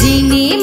ಜಿನಿ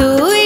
Tuh